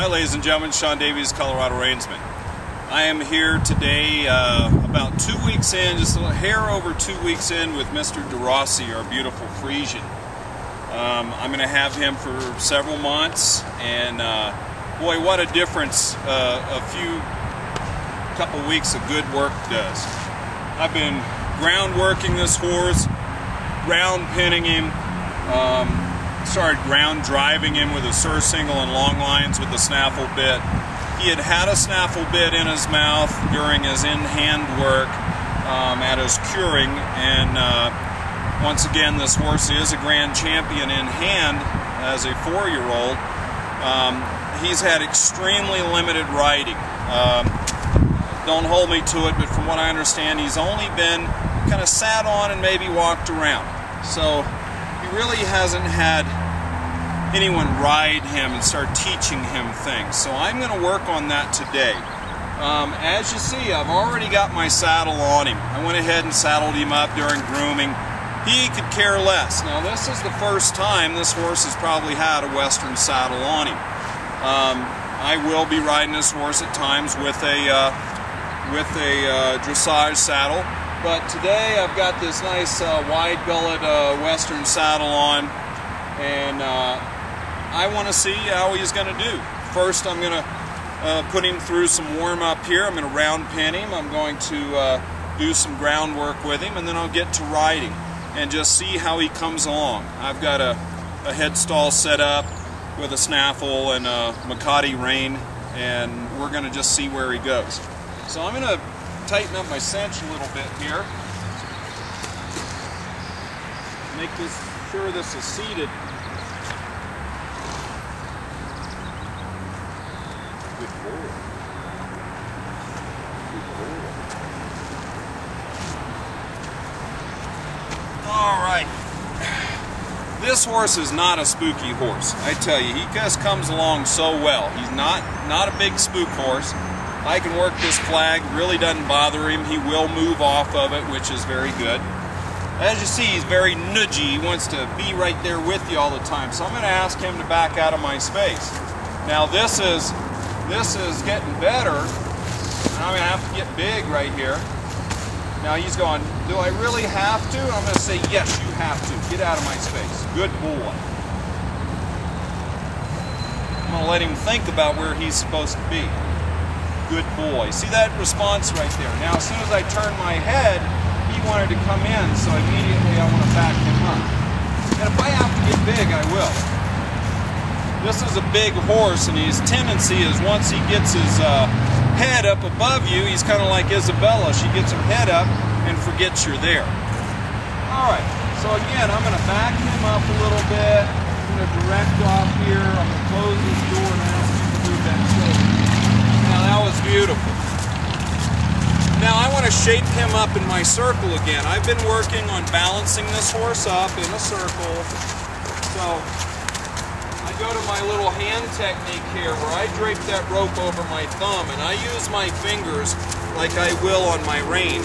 Hi, ladies and gentlemen. Sean Davies, Colorado Reinsman. I am here today, uh, about two weeks in, just a hair over two weeks in, with Mr. Derossi, our beautiful Friesian. Um, I'm going to have him for several months, and uh, boy, what a difference uh, a few couple weeks of good work does. I've been ground working this horse, round pinning him. Um, started ground driving him with a surcingle and long lines with the snaffle bit. He had had a snaffle bit in his mouth during his in-hand work um, at his keuring, and uh, once again, this horse is a grand champion in hand as a four-year-old. Um, he's had extremely limited riding. Um, don't hold me to it, but from what I understand, he's only been kind of sat on and maybe walked around. So really hasn't had anyone ride him and start teaching him things. So I'm going to work on that today. Um, as you see, I've already got my saddle on him. I went ahead and saddled him up during grooming. He could care less. Now this is the first time this horse has probably had a western saddle on him. Um, I will be riding this horse at times with a uh, with a uh, dressage saddle. But today I've got this nice uh, wide gullet uh, western saddle on and uh, I want to see how he's going to do. First, I'm going to uh, put him through some warm up here. I'm going to round pin him. I'm going to uh, do some groundwork with him, and then I'll get to riding and just see how he comes along. I've got a, a head stall set up with a snaffle and a mecate rein, and we're going to just see where he goes. So I'm going to tighten up my cinch a little bit here. Make this sure this is seated All right. This horse is not a spooky horse. I tell you, he just comes along so well. He's not not a big spook horse. I can work this flag, really doesn't bother him. He will move off of it, which is very good. As you see, he's very nudgy. He wants to be right there with you all the time. So I'm going to ask him to back out of my space. Now this is this is getting better. I'm going to have to get big right here. Now he's going, do I really have to? I'm going to say, yes, you have to. Get out of my space. Good boy. I'm going to let him think about where he's supposed to be. Good boy. See that response right there? Now, as soon as I turn my head, he wanted to come in, so immediately I want to back him up. And if I have to get big, I will. This is a big horse, and his tendency is once he gets his uh, head up above you, he's kind of like Isabella. She gets her head up and forgets you're there. All right, so again, I'm going to back him up a little bit. I'm going to direct off here. I'm going to close this door and ask him to move that shoulder. Now, that was beautiful. Now, I want to shape him up in my circle again. I've been working on balancing this horse up in a circle. So, I go to my little hand technique here where I drape that rope over my thumb and I use my fingers like I will on my rein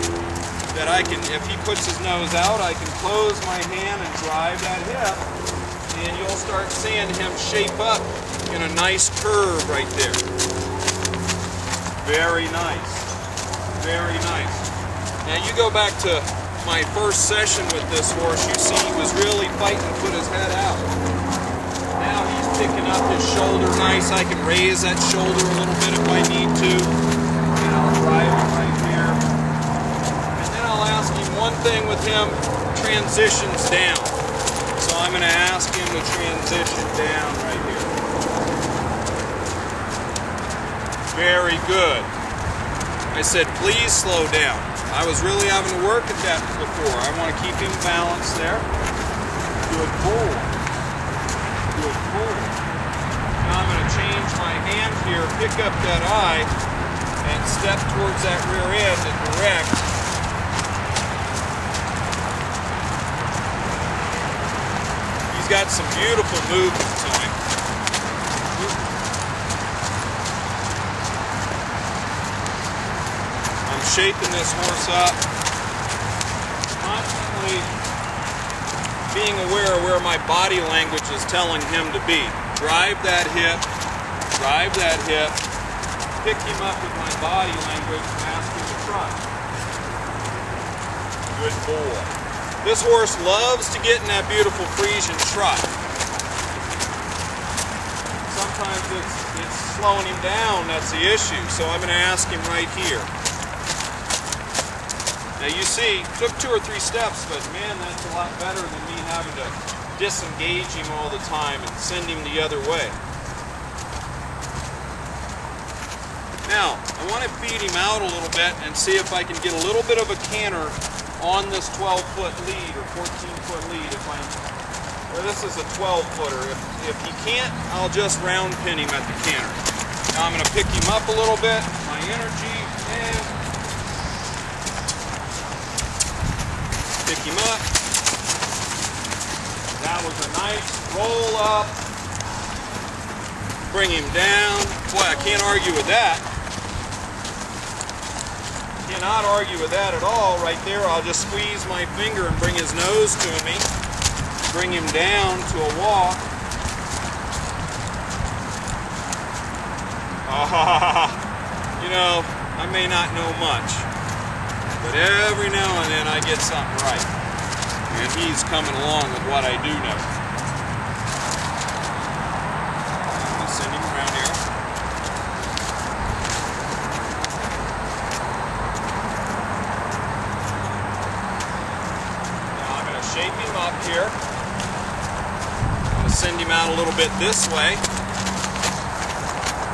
that I can, if he puts his nose out, I can close my hand and drive that hip and you'll start seeing him shape up in a nice curve right there. Very nice. Very nice. Now you go back to my first session with this horse, you see he was really fighting to put his head out. Now he's picking up his shoulder nice. I can raise that shoulder a little bit if I need to. And I'll drive it right here. And then I'll ask him one thing with him, transitions down. So I'm going to ask him to transition down right here. Very good. I said, please slow down. I was really having to work at that before. I want to keep him balanced there. Good pull. good pull. Now I'm going to change my hand here, pick up that eye, and step towards that rear end and direct. He's got some beautiful movement to him. I'm shaping this horse up constantly being aware of where my body language is telling him to be. Drive that hip, drive that hip, pick him up with my body language and ask him to trot. Good boy. This horse loves to get in that beautiful Friesian trot. Sometimes it's, it's slowing him down, that's the issue. So I'm going to ask him right here. Now you see, took two or three steps, but man, that's a lot better than me having to disengage him all the time and send him the other way. Now, I want to feed him out a little bit and see if I can get a little bit of a canter on this 12 foot lead or 14 foot lead if I'm, or this is a 12 footer. If, if he can't, I'll just round pin him at the canter. Now I'm going to pick him up a little bit, my energy, and pick him up. That was a nice roll up. Bring him down. Boy, I can't argue with that. Cannot argue with that at all. Right there, I'll just squeeze my finger and bring his nose to me. Bring him down to a walk. Ah, you know, I may not know much, but every now and then I get something right. And he's coming along with what I do know. Let me send him around here. I'm going to shape him up here. I'm going to send him out a little bit this way. I'm going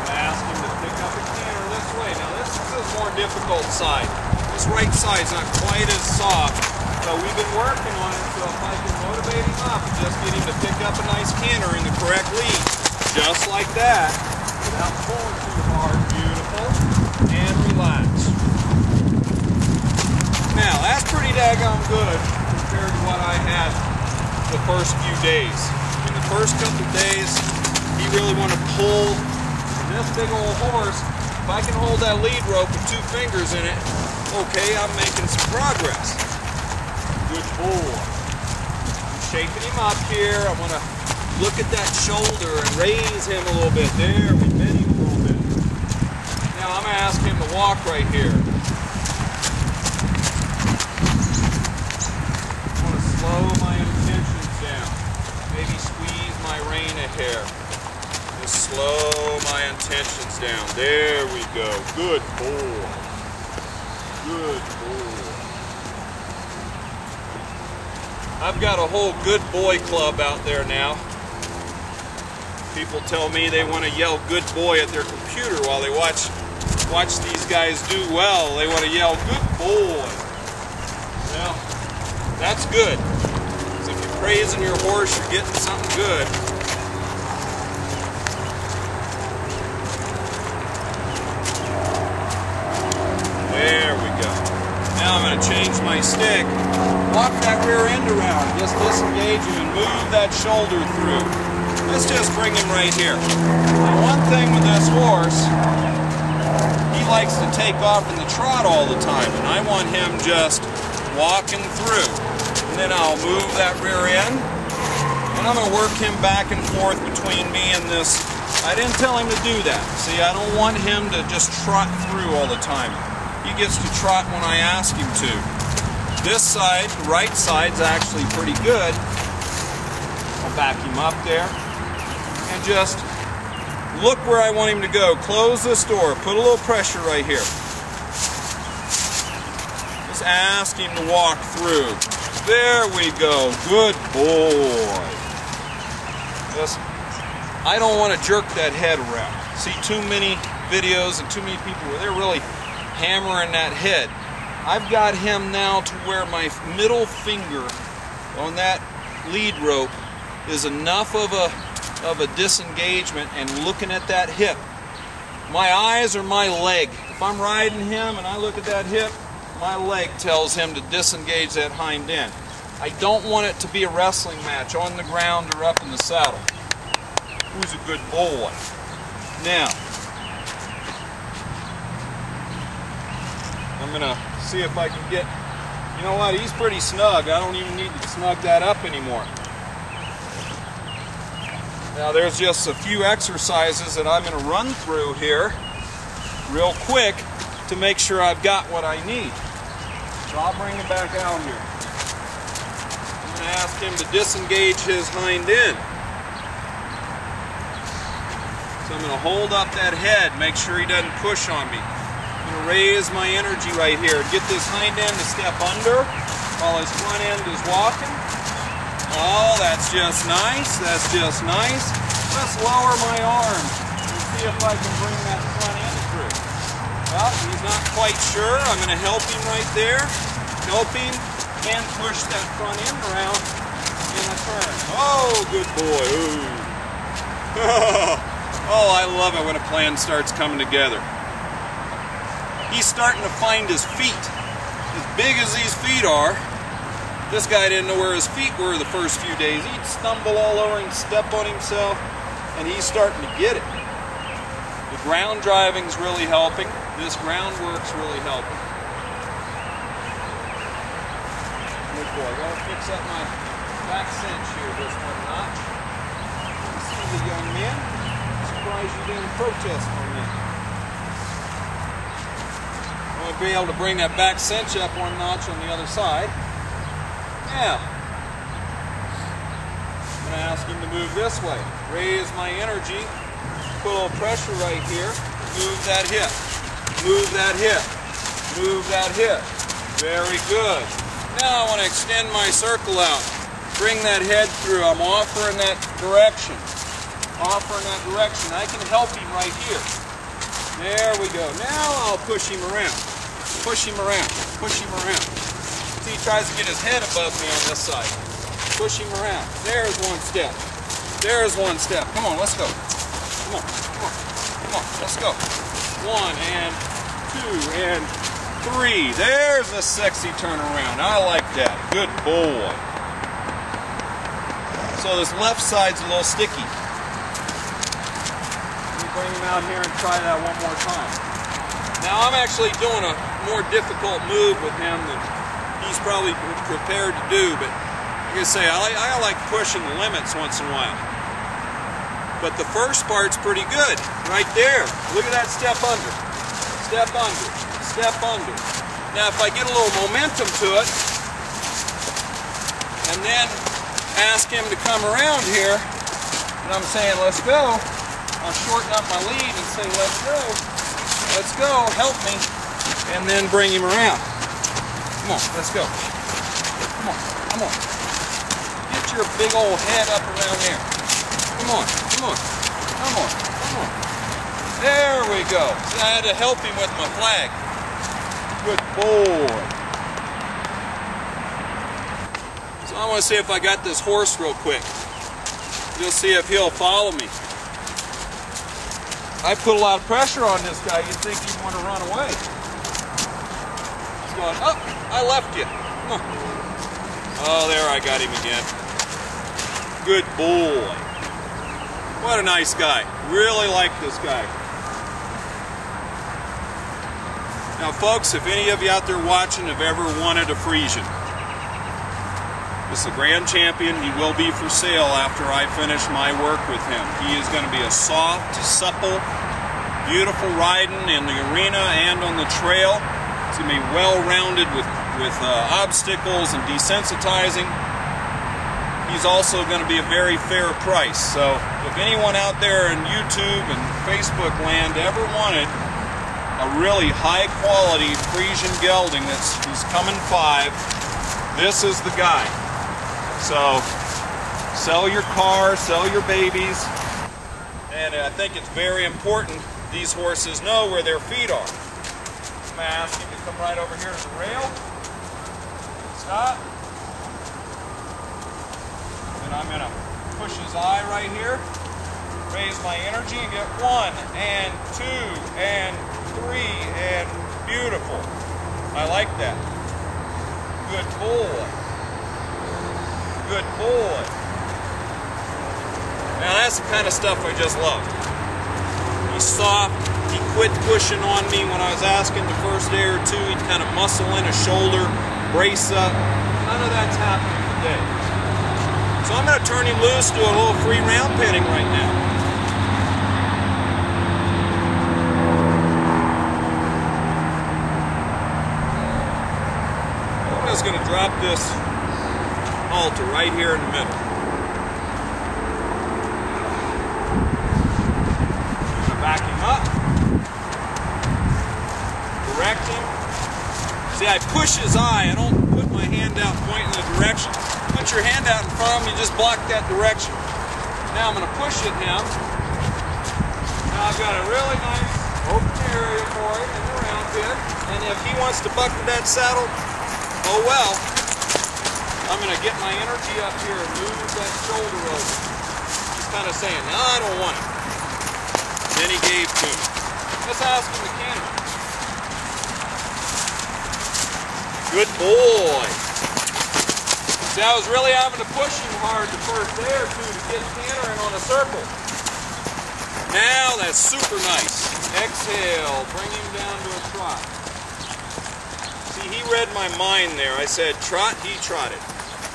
to ask him to pick up a canter this way. Now this is a more difficult side. This right side's not quite as soft. So we've been working on it, so if I can motivate him up and just get him to pick up a nice canter in the correct lead, just like that, without pulling too hard, beautiful, and relax. Now, that's pretty daggone good compared to what I had the first few days. In the first couple days, he really wanted to pull this big old horse. If I can hold that lead rope with two fingers in it, okay, I'm making some progress. Good boy. I'm shaping him up here. I want to look at that shoulder and raise him a little bit. There, we him a little bit. Now I'm going to ask him to walk right here. I want to slow my intentions down. Maybe squeeze my rein a hair. Just slow my intentions down. There we go. Good boy. Good boy. I've got a whole good boy club out there now. People tell me they want to yell good boy at their computer while they watch watch these guys do well. They want to yell good boy. Well, that's good. Praising your horse, you're getting something good. There we go. Now I'm going to change my stick. Walk that rear end around. Just disengage him and move that shoulder through. Let's just bring him right here. Now one thing with this horse, he likes to take off in the trot all the time, and I want him just walking through. And then I'll move that rear end, and I'm going to work him back and forth between me and this. I didn't tell him to do that. See, I don't want him to just trot through all the time. He gets to trot when I ask him to. This side, the right side's actually pretty good. I'll back him up there. And just look where I want him to go. Close this door. Put a little pressure right here. Just ask him to walk through. There we go. Good boy. Just, I don't want to jerk that head around. See too many videos and too many people where they're really hammering that head. I've got him now to where my middle finger on that lead rope is enough of a of a disengagement and looking at that hip. My eyes are my leg. If I'm riding him and I look at that hip, my leg tells him to disengage that hind end. I don't want it to be a wrestling match on the ground or up in the saddle. Who's a good boy? Now, I'm going to see if I can get, you know what, he's pretty snug. I don't even need to snug that up anymore. Now there's just a few exercises that I'm going to run through here real quick to make sure I've got what I need. So I'll bring him back out here. I'm going to ask him to disengage his hind end. So I'm going to hold up that head, make sure he doesn't push on me. I'm going to raise my energy right here. Get this hind end to step under while his front end is walking. Oh, that's just nice. That's just nice. Let's lower my arm and see if I can bring that front end. Well, he's not quite sure. I'm going to help him right there. Help him and push that front end around in a turn. Oh, good boy. Oh, I love it when a plan starts coming together. He's starting to find his feet. As big as these feet are, this guy didn't know where his feet were the first few days. He'd stumble all over and step on himself, and he's starting to get it. The ground driving's really helping. This ground work's really helping. Good boy. Gotta fix up my back cinch here this one notch. See the young man surprised you didn't protest on that. I'm gonna be able to bring that back cinch up one notch on the other side. Now, I'm to ask him to move this way. Raise my energy, put a little pressure right here, move that hip, move that hip, move that hip. Very good. Now I want to extend my circle out. Bring that head through. I'm offering that direction Offering that direction. I can help him right here. There we go. Now I'll push him around. Push him around. Push him around. See, he tries to get his head above me on this side. Push him around. There's one step. There's one step. Come on, let's go. Come on, come on, come on, let's go. One and two and three. There's a sexy turnaround. I like that. Good boy. So this left side's a little sticky Let me bring him out here and try that one more time. Now I'm actually doing a more difficult move with him than he's probably prepared to do, but like I say, I like, I like pushing the limits once in a while. But the first part's pretty good, right there. Look at that step under, step under, step under. Now if I get a little momentum to it, and then ask him to come around here, and I'm saying, let's go, I'll shorten up my lead and say, let's go, let's go, help me, and then bring him around. Come on, let's go. Come on, come on. Get your big old head up around there. Come on, come on, come on, come on. There we go. See, I had to help him with my flag. Good boy. So I want to see if I got this horse real quick. You'll see if he'll follow me. I put a lot of pressure on this guy. You'd think he'd want to run away. He's going, oh, I left you. Oh, there I got him again. Good boy. What a nice guy. Really like this guy. Now, folks, if any of you out there watching have ever wanted a Friesian, this is a grand champion. He will be for sale after I finish my work with him. He is going to be a soft, supple, beautiful riding in the arena and on the trail. It's going to be well-rounded with, with uh, obstacles and desensitizing. He's also going to be a very fair price. So if anyone out there in YouTube and Facebook land ever wanted a really high quality Friesian gelding that's he's coming five, this is the guy. So sell your car, sell your babies. And I think it's very important these horses know where their feet are. I'm going to ask him to come right over here to the rail. Stop. And I'm going to push his eye right here. Raise my energy and get one and two and three and beautiful. I like that. Good boy good boy. Now that's the kind of stuff I just love. He's soft. He quit pushing on me when I was asking the first day or two. He'd kind of muscle in a shoulder, brace up. None of that's happening today. So I'm going to turn him loose, do a little free round pitting right now. I'm just going to drop this halter right here in the middle. back him up. Direct him. See, I push his eye. I don't put my hand out pointing the direction. Put your hand out in front of him, you just block that direction. Now I'm going to push at him. Now I've got a really nice open area for him in the round pit. And if he wants to buckle that saddle, oh well. I'm going to get my energy up here and move that shoulder over. He's kind of saying, no, I don't want it. Then he gave to me. Let's ask him the canter. Good boy. See, I was really having to push him hard the first day or two to get cantering on a circle. Now that's super nice. Exhale, bring him down to a trot. He read my mind there. I said trot, he trotted.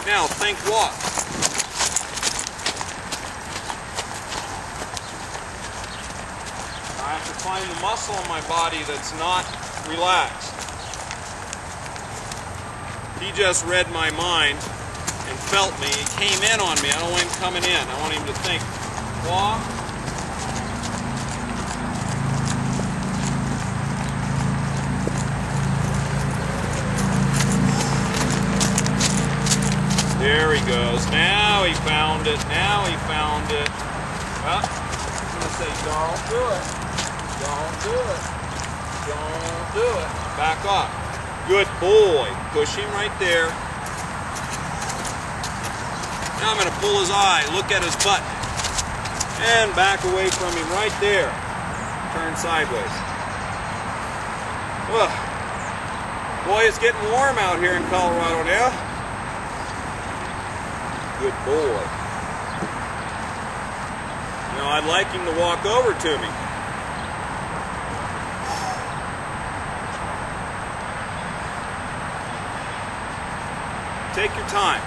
Now think walk. I have to find the muscle in my body that's not relaxed. He just read my mind and felt me. He came in on me. I don't want him coming in. I want him to think, walk. There he goes. Now he found it. Now he found it. Well, I'm going to say, don't do it. Don't do it. Don't do it. Back off. Good boy. Push him right there. Now I'm going to pull his eye, look at his butt, and back away from him right there. Turn sideways. Ugh. Boy, it's getting warm out here in Colorado now. Good boy. Now I'd like him to walk over to me. Take your time.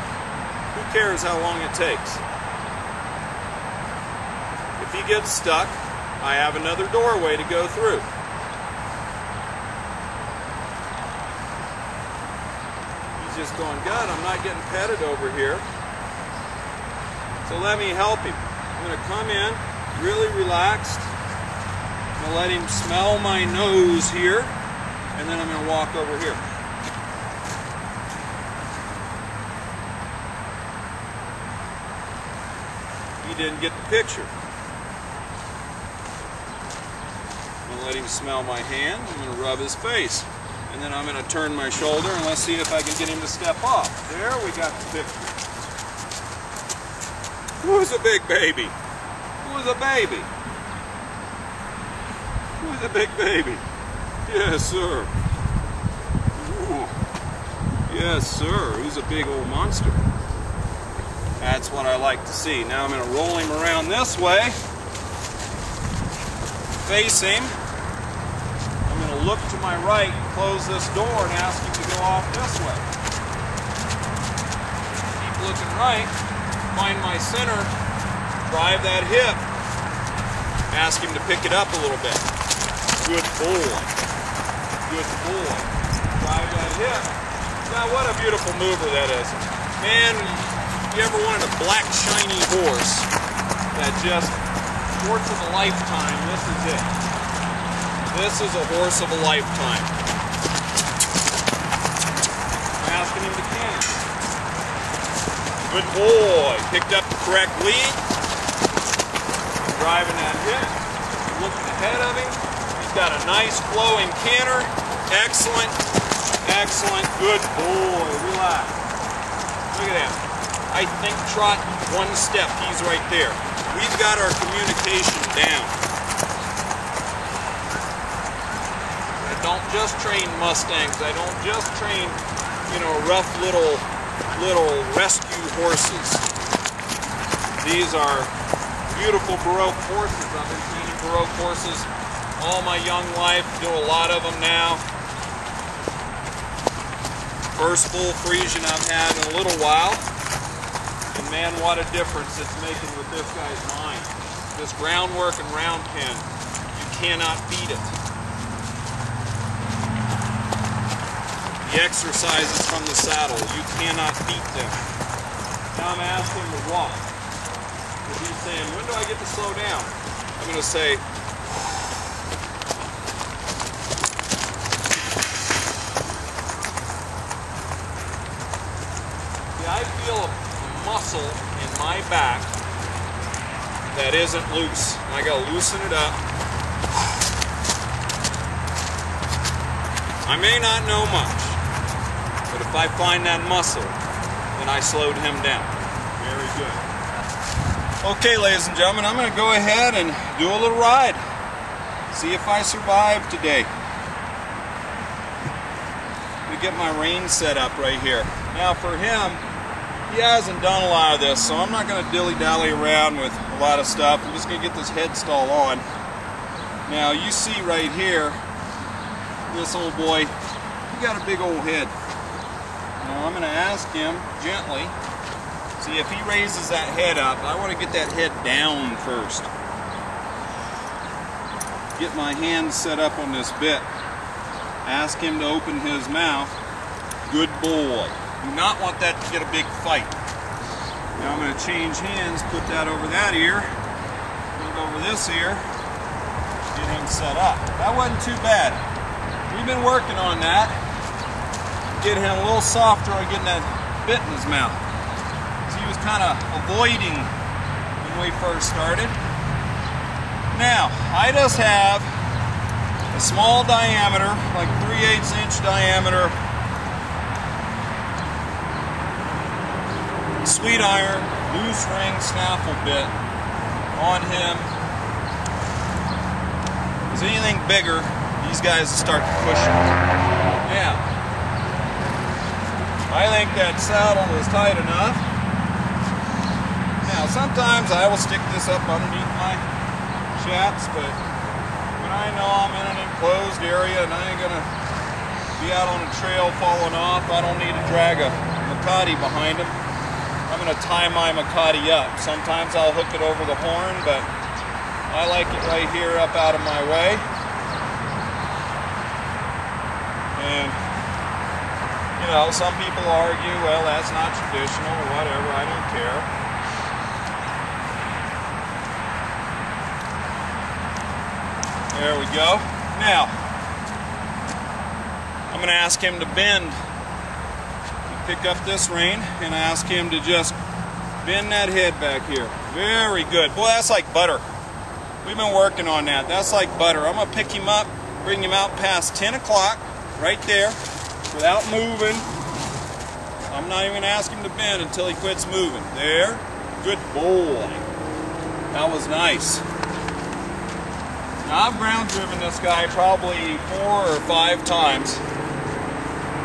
Who cares how long it takes? If he gets stuck, I have another doorway to go through. He's just going, God, I'm not getting petted over here. So let me help him. I'm going to come in really relaxed. I'm going to let him smell my nose here, and then I'm going to walk over here. He didn't get the picture. I'm going to let him smell my hand. I'm going to rub his face. And then I'm going to turn my shoulder and let's see if I can get him to step off. There, we got the picture. Who's a big baby? Who's a baby? Who's a big baby? Yes, sir. Ooh. Yes, sir. Who's a big old monster? That's what I like to see. Now I'm going to roll him around this way. Face him. I'm going to look to my right, close this door, and ask him to go off this way. Keep looking right. Find my center. Drive that hip. Ask him to pick it up a little bit. Good boy. Good boy. Drive that hip. Now what a beautiful mover that is. Man, you ever wanted a black shiny horse that just horse of a lifetime, this is it. This is a horse of a lifetime. I'm asking him to can. Good boy. Picked up the correct lead. Driving that hit. Looking ahead of him. He's got a nice flowing canter. Excellent. Excellent. Good boy. Relax. Look at that. I think trot one step, he's right there. We've got our communication down. I don't just train Mustangs. I don't just train, you know, rough little little rescue horses. These are beautiful Baroque horses. I've been training Baroque horses all my young life, do a lot of them now. First full Friesian I've had in a little while. And man, what a difference it's making with this guy's mind. This groundwork and round pen, you cannot beat it. The exercises from the saddle, you cannot beat them. Now I'm asking him to walk. Because he's saying, when do I get to slow down? I'm going to say, I feel a muscle in my back that isn't loose. I gotta loosen it up. I may not know much, but if I find that muscle, then I slowed him down. Very good. Okay, ladies and gentlemen, I'm gonna go ahead and do a little ride. See if I survive today. We get my rein set up right here. Now for him, he hasn't done a lot of this, so I'm not going to dilly-dally around with a lot of stuff. I'm just going to get this head stall on. Now, you see right here, this old boy, he got a big old head. Now, I'm going to ask him gently, see if he raises that head up, I want to get that head down first. Get my hand set up on this bit. Ask him to open his mouth. Good boy. Do not want that to get a big fight. Now I'm going to change hands, put that over that ear, move over this ear, get him set up. That wasn't too bad. We've been working on that. Get him a little softer on getting that bit in his mouth. he was kind of avoiding when we first started. Now, I just have a small diameter, like 3 8 inch diameter sweet iron, loose ring snaffle bit on him. Is anything bigger, these guys start to push him. I think that saddle is tight enough. Now, sometimes I will stick this up underneath my chaps, but when I know I'm in an enclosed area and I ain't gonna be out on a trail falling off, I don't need to drag a mecate behind him. I'm to tie my mecate up. Sometimes I'll hook it over the horn, but I like it right here up out of my way. And, know, some people argue, well, that's not traditional or whatever. I don't care. There we go. Now, I'm going to ask him to bend pick up this rein and ask him to just bend that head back here. Very good. Boy, that's like butter. We've been working on that. That's like butter. I'm going to pick him up, bring him out past 10 o'clock, right there, without moving. I'm not even going to ask him to bend until he quits moving. There. Good boy. That was nice. Now, I've ground driven this guy probably four or five times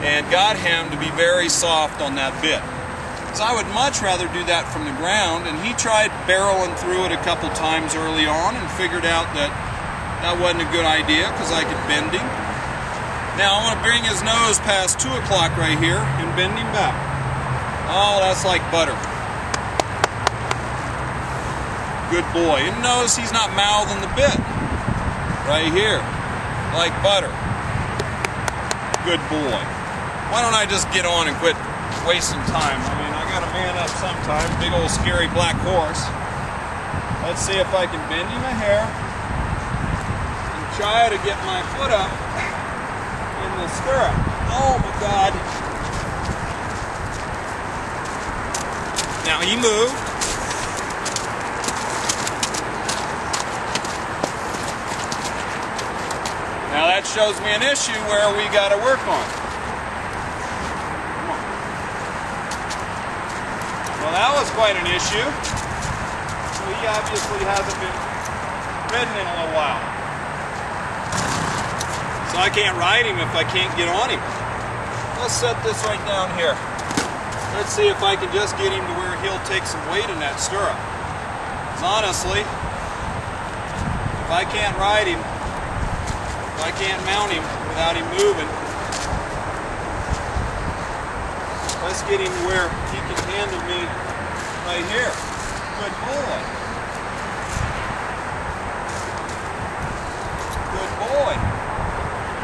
and got him to be very soft on that bit. So I would much rather do that from the ground, and he tried barreling through it a couple times early on and figured out that that wasn't a good idea because I could bend him. Now I want to bring his nose past 2 o'clock right here and bend him back. Oh, that's like butter. Good boy. And notice he's not mouthing the bit. Right here. Like butter. Good boy why don't I just get on and quit wasting time? I mean, I gotta man up sometime. Big old scary black horse. Let's see if I can bend him a hair and try to get my foot up the stirrup. Oh my God. Now he moved. Now that shows me an issue where we got to work on. Well that was quite an issue. So he obviously hasn't been ridden in a little while. So I can't ride him if I can't get on him. Let's set this right down here. Let's see if I can just get him to where he'll take some weight in that stirrup. Because honestly, if I can't ride him, if I can't mount him without him moving, let's get him where he can handle me Right here. Good boy. Good boy.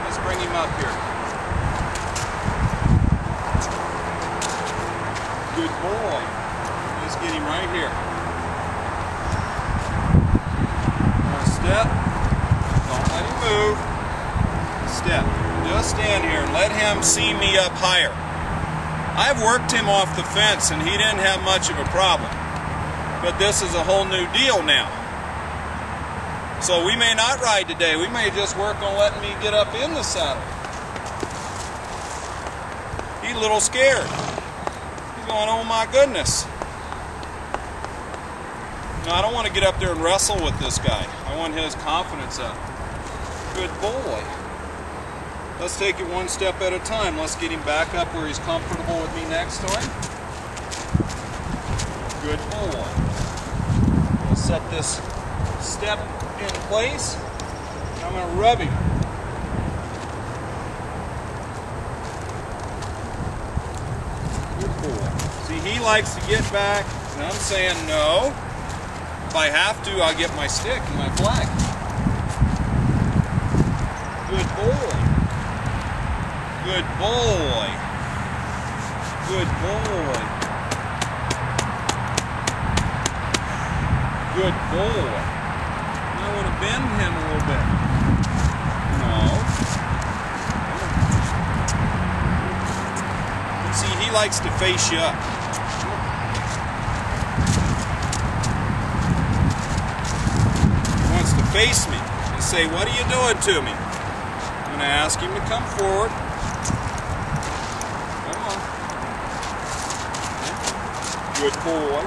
Let's bring him up here. Good boy. Let's get him right here. One step. Don't let him move. Step. Just stand here and let him see me up higher. I've worked him off the fence and he didn't have much of a problem. But this is a whole new deal now. So we may not ride today. We may just work on letting me get up in the saddle. He's a little scared. He's going, oh my goodness. No, I don't want to get up there and wrestle with this guy. I want his confidence up. Good boy. Let's take it one step at a time. Let's get him back up where he's comfortable with me next to him. Good boy. We'll set this step in place. I'm going to rub him. Good boy. See, he likes to get back, and I'm saying no. If I have to, I'll get my stick and my flag. Good boy. Good boy. Good boy. Good boy. I want to bend him a little bit. No. See, he likes to face you up. He wants to face me and say, what are you doing to me? I'm going to ask him to come forward. Come on. Good boy.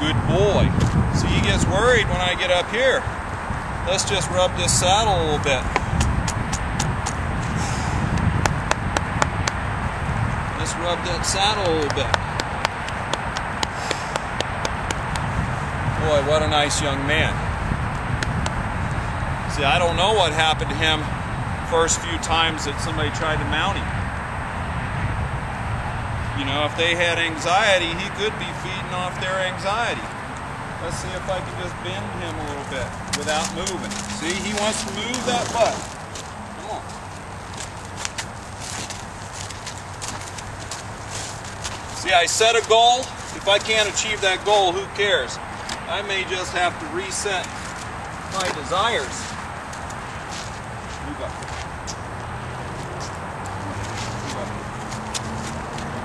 Good boy. See, he gets worried when I get up here. Let's just rub this saddle a little bit. Rub that saddle a little bit. Boy, what a nice young man. See, I don't know what happened to him first few times that somebody tried to mount him. You know, if they had anxiety, he could be feeding off their anxiety. Let's see if I can just bend him a little bit without moving. See, he wants to move that butt. Come on. I set a goal. If I can't achieve that goal, who cares? I may just have to reset my desires. Move up. Move up.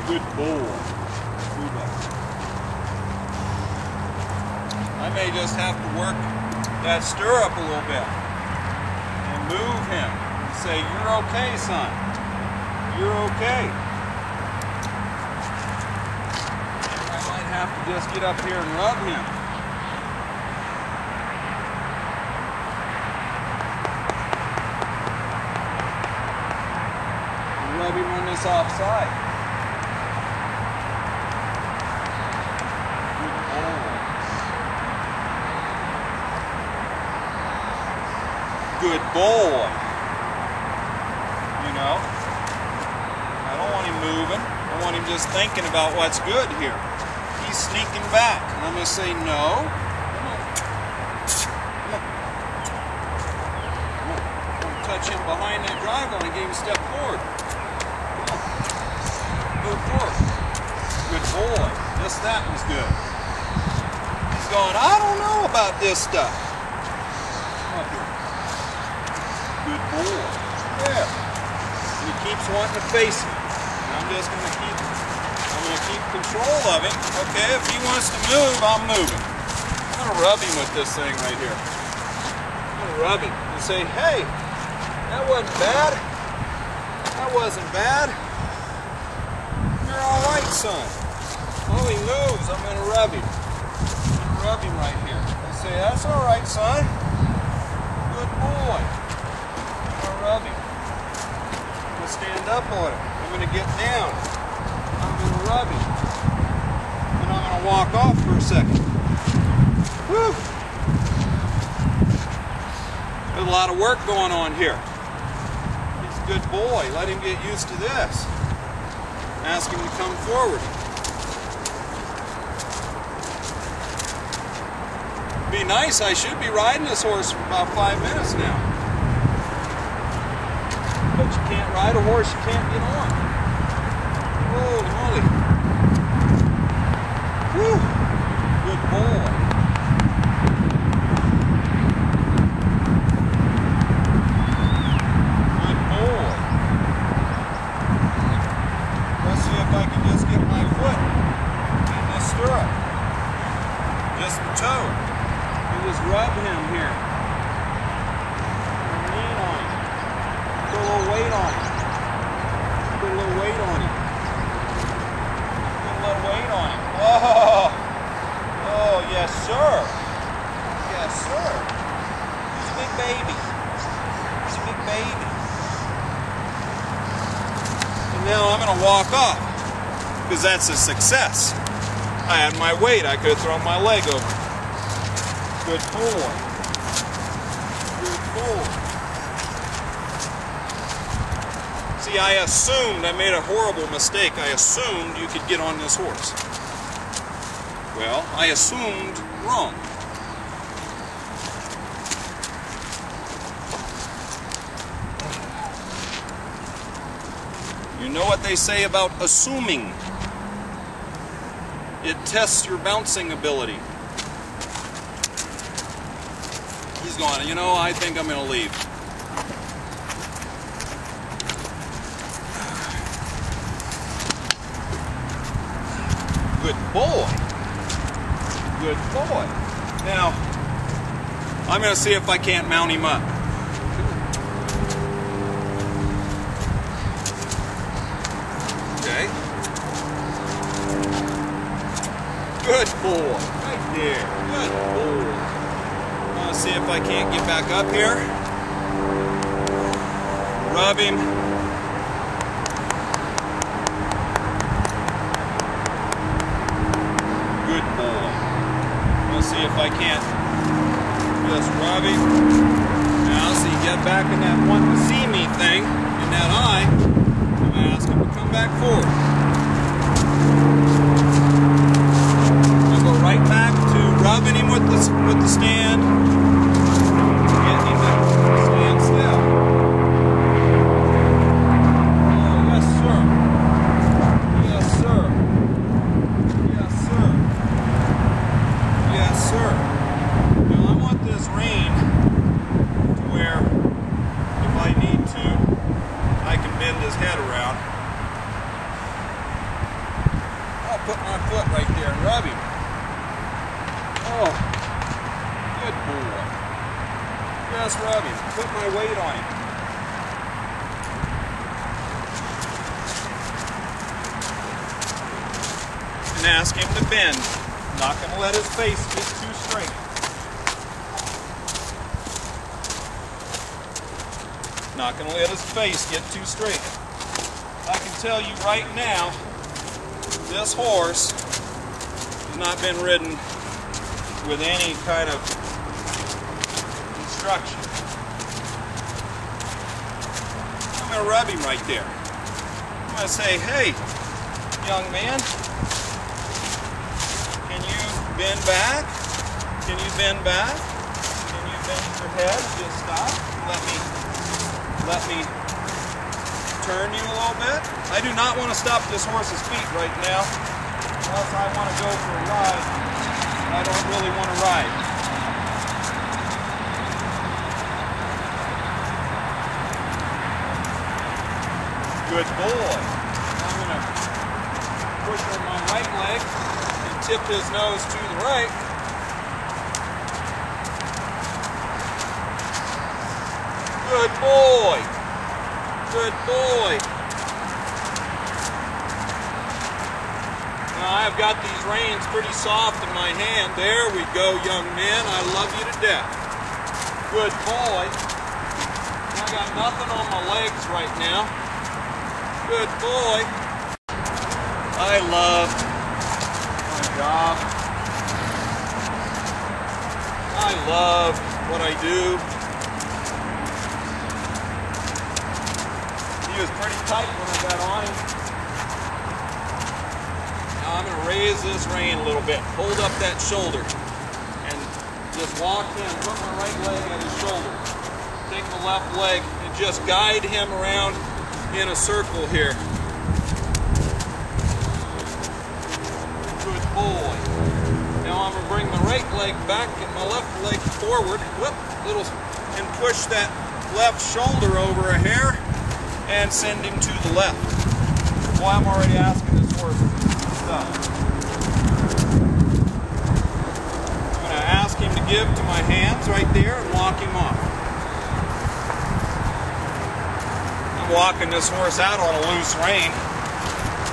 Good boy. Move up. I may just have to work that stirrup a little bit and move him and say, You're okay, son. You're okay. I might have to just get up here and rub him. Rub him on this offside. Good. Good boy. You know? I don't want him moving. I want him just thinking about what's good here. He's sneaking back. And I'm going to say, no. Come on. Come on. I'm going to touch him behind that drive line and get him a step forward. Come on. Move forward. Good boy. Just that was good. He's going, I don't know about this stuff. Come up here. Good boy. Yeah. And he keeps wanting to face me. And I'm just gonna keep I'm gonna keep control of him. Okay, if he wants to move, I'm moving. I'm gonna rub him with this thing right here. I'm gonna rub him and say, hey, that wasn't bad. That wasn't bad. You're all right, son. Oh, he moves. I'm gonna rub him. I'm gonna rub him right here. I say, that's all right, son. Good boy. I'm gonna rub him. I'm gonna stand up on him. I'm gonna get down. And I'm gonna walk off for a second. Whew. There's a lot of work going on here. He's a Good boy. Let him get used to this. Ask him to come forward. Be nice. I should be riding this horse for about five minutes now. But you can't ride a horse you can't get on. Holy moly. Whew. Good boy. Good boy. Let's see if I can just get my foot in this stirrup. Just the toe. You just rub him here. And lean on him. Put a little weight on him. Put a little weight on him. Put a little weight on him. Oh, oh yes, sir. Yes, sir. He's a big baby. He's a big baby. And now Walk off because that's a success. I had my weight. I could have thrown my leg over. Good boy. Good boy. See, I assumed, I made a horrible mistake. I assumed you could get on this horse. Well, I assumed wrong. You know what they say about assuming? It tests your bouncing ability. He's gone. You know, I think I'm going to leave. Good boy. Good boy. Now, I'm going to see if I can't mount him up. Okay. Good boy. Right there. Good boy. I'm going to see if I can't get back up here. Rub him. Good boy. To see if I can't just rub him. Now, see, get back in that want to see me thing in that eye. I'm going to ask him to come back forward. I'll go right back to rubbing him with the with the stand. Getting him stand still. Oh, yes, sir. Yes, sir. Yes, sir. Yes, sir. Now I want this rein to where if I need to, I can bend his head around. I'll put my foot right there and rub him. Oh, good boy. Just rub him. Put my weight on him. And ask him to bend. Not going to let his face get too straight. Not going to let his face get too straight. I can tell you right now, this horse has not been ridden with any kind of instruction. I'm going to rub him right there. I'm going to say, hey, young man, can you bend back? Can you bend back? Can you bend your head? Just stop. Let me, let me turn you a little bit. I do not want to stop this horse's feet right now, unless I want to go for a ride. I don't really want to ride. Good boy. I'm going to push on my right leg and tip his nose to the right. Good boy. Good boy. Now I've got these reins pretty soft in my hand. There we go, young man. I love you to death. Good boy. I got nothing on my legs right now. Good boy. I love my job. I love what I do. Was pretty tight when I got on him. Now I'm going to raise this rein a little bit. Hold up that shoulder. And just walk in. Put my right leg at his shoulder. Take my left leg and just guide him around in a circle here. Good boy. Now I'm going to bring my right leg back and my left leg forward. Whoop, little, and push that left shoulder over a hair and send him to the left. Boy, I'm already asking this horse stuff. I'm going to ask him to give to my hands right there and walk him off. I'm walking this horse out on a loose rein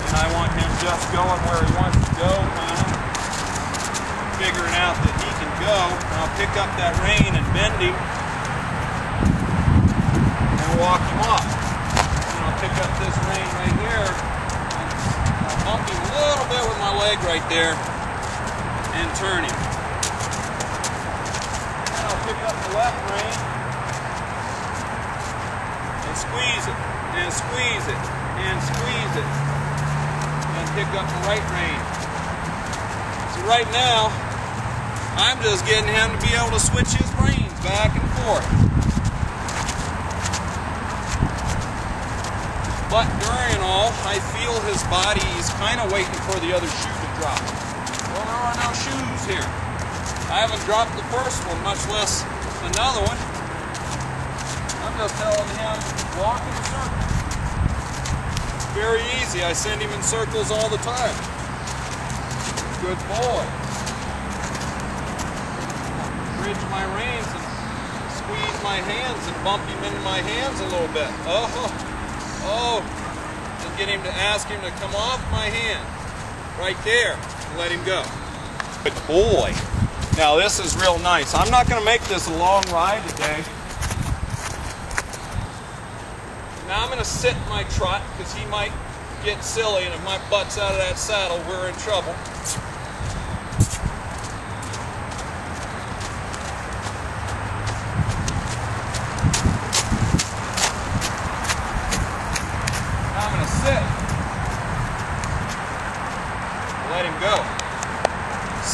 and I want him just going where he wants to go, of figuring out that he can go. And I'll pick up that rein and bend him and walk him off up this rein right here. I'll bump him a little bit with my leg right there and turn him. Then I'll pick up the left rein and squeeze it and squeeze it and squeeze it and pick up the right rein. So right now, I'm just getting him to be able to switch his reins back and forth. But during all, I feel his body is kind of waiting for the other shoe to drop. Well, there are no shoes here. I haven't dropped the first one, much less another one. I'm just telling him, walk in a circle. Very easy. I send him in circles all the time. Good boy. Bridge my reins and squeeze my hands and bump him into my hands a little bit. Oh. Oh, get him to ask him to come off my hand. Right there. And let him go. Good boy. Now this is real nice. I'm not going to make this a long ride today. Now I'm going to sit my trot because he might get silly and if my butt's out of that saddle, we're in trouble.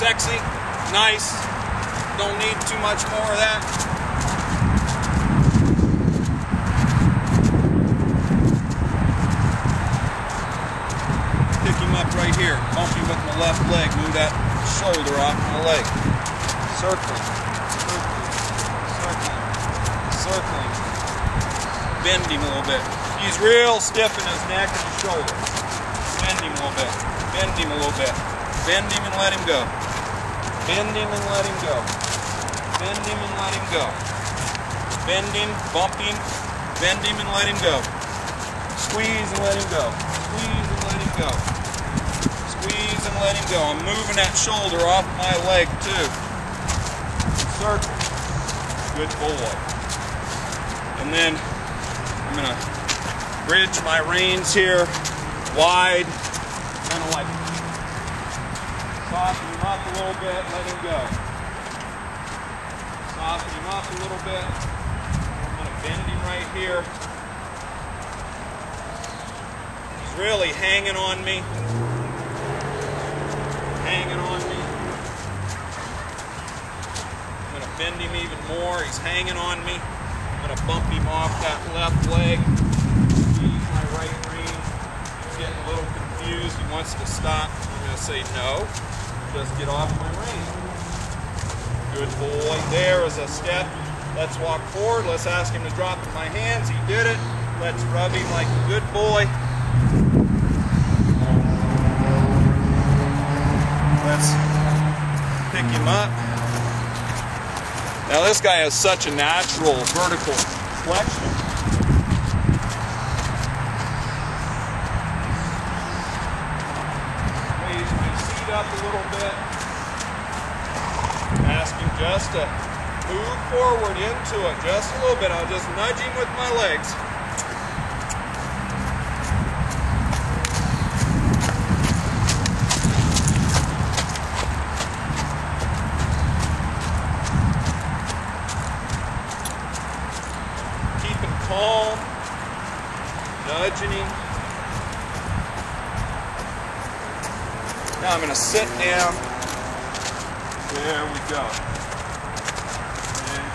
sexy, nice. Don't need too much more of that. Pick him up right here. Bump him with my left leg. Move that shoulder off my leg. Circling, circling, circling, circling. Bend him a little bit. He's real stiff in his neck and his shoulders. Bend him a little bit. Bend him a little bit. Bend him and let him go. Bend him and let him go. Bend him and let him go. Bend him, bump him, bend him and let him go. Squeeze and let him go. Squeeze and let him go. Squeeze and let him go. I'm moving that shoulder off my leg too. Circle. Good boy. And then I'm to bridge my reins here wide, kind of like Soften him up a little bit, let him go. Soften him up a little bit. I'm going to bend him right here. He's really hanging on me. Hanging on me. I'm going to bend him even more. He's hanging on me. I'm going to bump him off that left leg. Squeeze my right rein. He's getting a little confused. He wants to stop. I'm going to say no just get off my rein. Good boy. There is a step. Let's walk forward. Let's ask him to drop in my hands. He did it. Let's rub him like a good boy. Let's pick him up. Now this guy has such a natural vertical flexion. up a little bit. Ask him just to move forward into it just a little bit. I'll just nudge him with my legs. Keep him calm. nudging him. Now I'm going to sit down. There we go.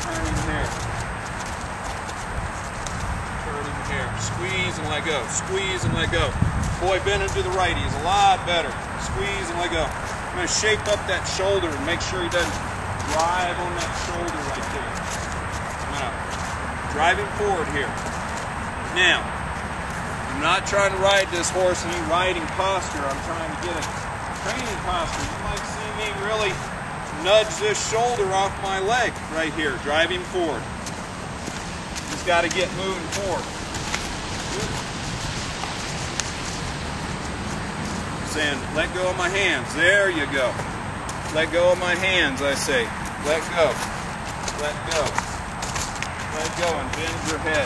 Turn here. Turn him here. Squeeze and let go. Squeeze and let go. Boy, bending to the right. He's a lot better. Squeeze and let go. I'm going to shape up that shoulder and make sure he doesn't drive on that shoulder right there. Drive him forward here. Now, I'm not trying to ride this horse in any riding posture. I'm trying to get a training posture. You might see me really nudge this shoulder off my leg right here, drive him forward. He's got to get moving forward. Saying, let go of my hands. There you go. Let go of my hands, I say. Let go. Let go. Let go and bend your head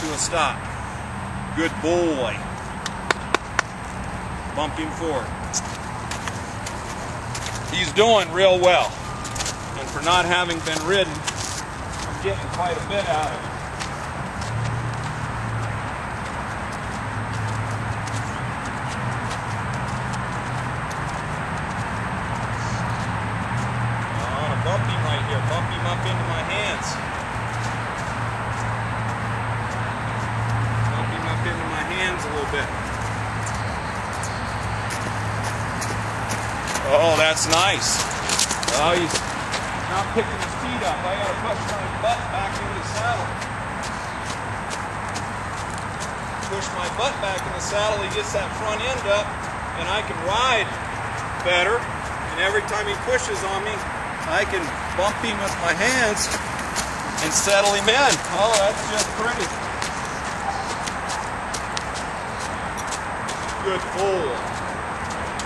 to a stop. Good boy. Bump him forward he's doing real well. And for not having been ridden, I'm getting quite a bit out of him. I want to bump him right here. Bump him up into my hands. Bump him up into my hands a little bit. Oh, that's nice. Oh, he's not picking his feet up. I gotta push my butt back into the saddle. Push my butt back in the saddle, he gets that front end up, and I can ride better. And every time he pushes on me, I can bump him with my hands and settle him in. Oh, that's just pretty. Good pull.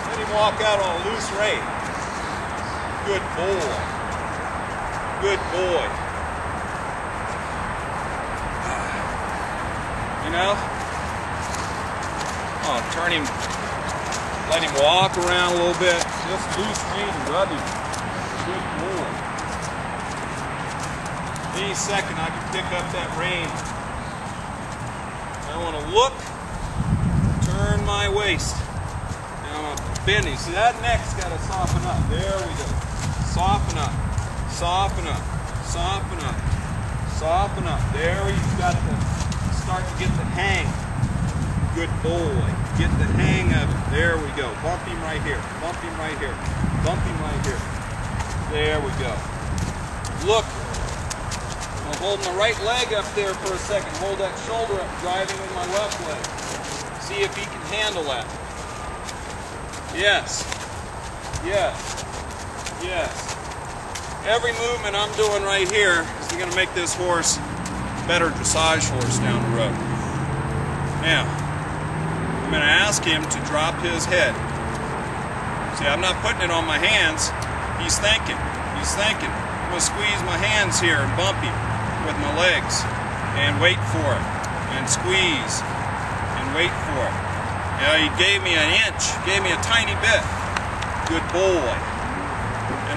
Let him walk out on a loose rein. Good boy. Boy. You know? Oh, turn him, let him walk around a little bit. Just loose rein and rub him. Good boy. Any second I can pick up that rein. I want to look, turn my waist Now I'm bending. See, that neck's got to soften up. There we go. Soften up. Soften up. Soften up. Soften up. There you've got to start to get the hang. Good boy. Get the hang of it. There we go. Bump him right here. Bump him right here. Bump him right here. There we go. Look. I'm holding the right leg up there for a second. Hold that shoulder up, driving with my left leg. See if he can handle that. Yes. Yes. Yes. Every movement I'm doing right here is going to make this horse better dressage horse down the road. Now, I'm going to ask him to drop his head. See, I'm not putting it on my hands. He's thinking. He's thinking. I'm going to squeeze my hands here and bump him with my legs and wait for it and squeeze and wait for it. Now, he gave me an inch, gave me a tiny bit. Good boy.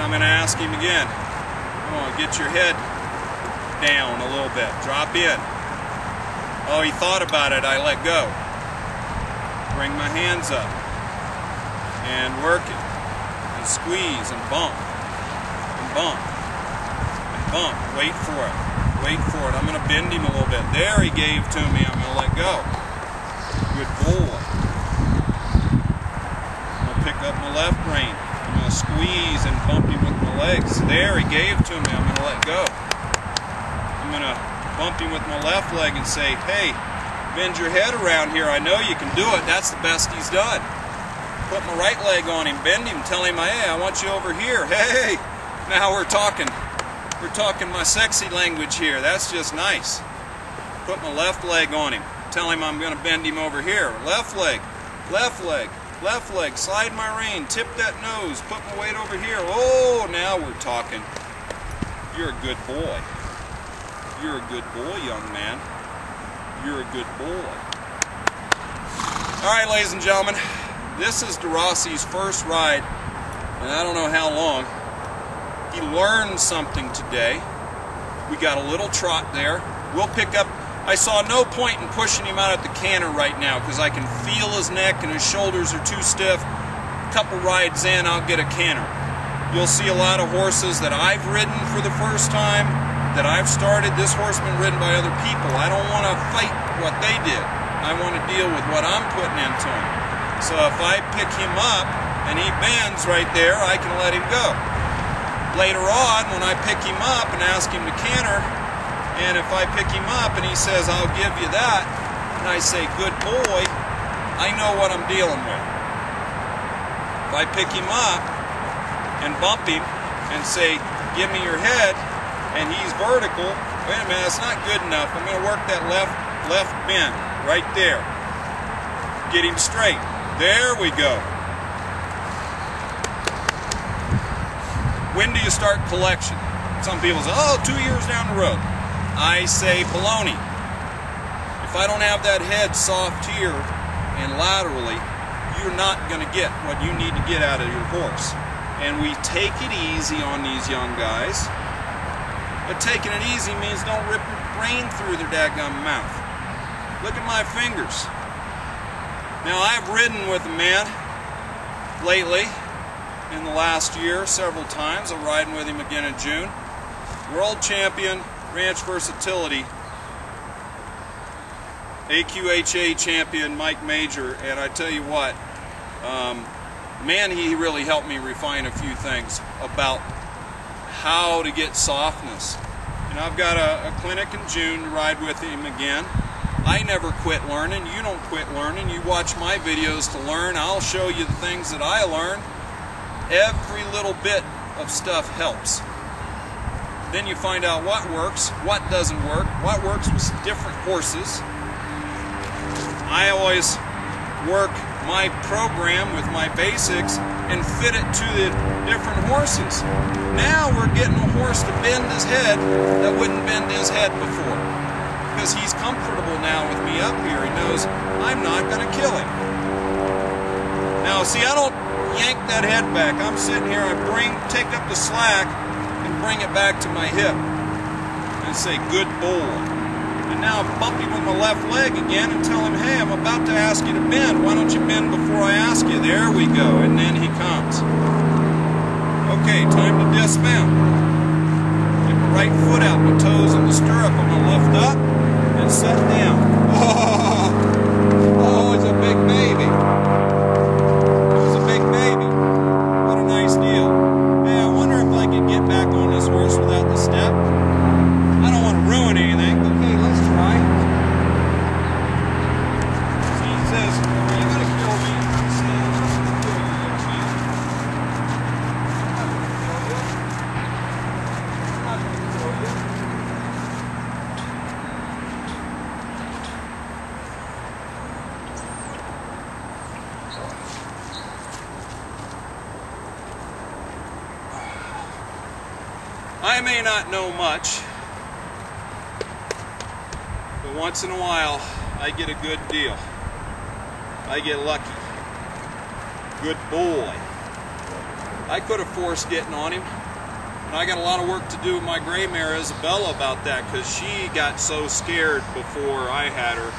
I'm going to ask him again. Come on, get your head down a little bit. Drop in. Oh, he thought about it. I let go. Bring my hands up. And work it. And squeeze and bump. And bump. And bump. Wait for it. Wait for it. I'm going to bend him a little bit. There he gave to me. I'm going to let go. Good boy I'm going to pick up my left rein. Squeeze and bump him with my legs. There, he gave to me. I'm going to let go. I'm going to bump him with my left leg and say, hey, bend your head around here. I know you can do it. That's the best he's done. Put my right leg on him, bend him, tell him, hey, I want you over here. Hey, now we're talking. We're talking my sexy language here. That's just nice. Put my left leg on him. Tell him I'm going to bend him over here. Left leg, left leg, Left leg, slide my rein, tip that nose, put my weight over here. Oh, now we're talking. You're a good boy. You're a good boy, young man. You're a good boy. All right, ladies and gentlemen, this is Derossi's first ride, and I don't know how long. He learned something today. We got a little trot there. We'll pick up I saw no point in pushing him out at the canter right now because I can feel his neck and his shoulders are too stiff. A couple rides in, I'll get a canter. You'll see a lot of horses that I've ridden for the first time, that I've started. This horse been ridden by other people. I don't want to fight what they did. I want to deal with what I'm putting into him. So if I pick him up and he bends right there, I can let him go. Later on, when I pick him up and ask him to canter, and if I pick him up and he says, I'll give you that, and I say, good boy, I know what I'm dealing with. If I pick him up and bump him and say, give me your head, and he's vertical, wait a minute, that's not good enough. I'm going to work that left, left bend right there. Get him straight. There we go. When do you start collection? Some people say, oh, two years down the road. I say baloney. If I don't have that head soft here and laterally, you're not going to get what you need to get out of your horse. And we take it easy on these young guys. But taking it easy means don't rip your brain through their daggum mouth. Look at my fingers. Now I've ridden with a man lately in the last year several times. I'm riding with him again in June. World champion, ranch versatility, AQHA champion Mike Major, and I tell you what, um, man, he really helped me refine a few things about how to get softness. And I've got a, a clinic in June to ride with him again. I never quit learning. You don't quit learning. You watch my videos to learn. I'll show you the things that I learned. Every little bit of stuff helps. Then you find out what works, what doesn't work, what works with different horses. I always work my program with my basics and fit it to the different horses. Now we're getting a horse to bend his head that wouldn't bend his head before. Because he's comfortable now with me up here. He knows I'm not going to kill him. Now, see, I don't yank that head back. I'm sitting here, I bring, take up the slack, bring it back to my hip and say, good boy. And now bump him with my left leg again and tell him, hey, I'm about to ask you to bend. Why don't you bend before I ask you? There we go. And then he comes. Okay, time to dismount. Get my right foot out, my toes in the stirrup. I'm to lift up and set down. Oh, oh, it's a big baby. Not know much, but once in a while I get a good deal. I get lucky. Good boy. I could have forced getting on him. And I got a lot of work to do with my gray mare Isabella about that because she got so scared before I had her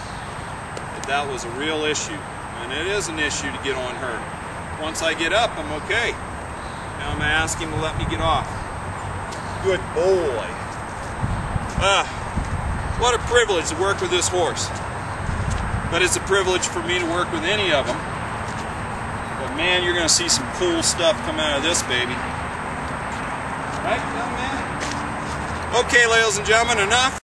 that that was a real issue. And it is an issue to get on her. Once I get up, I'm okay. Now I'm going to ask him to let me get off. Good boy. Ah, what a privilege to work with this horse. But it's a privilege for me to work with any of them. But man, you're going to see some cool stuff come out of this baby. Right, young man? Okay, ladies and gentlemen, enough.